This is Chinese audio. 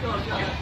掉了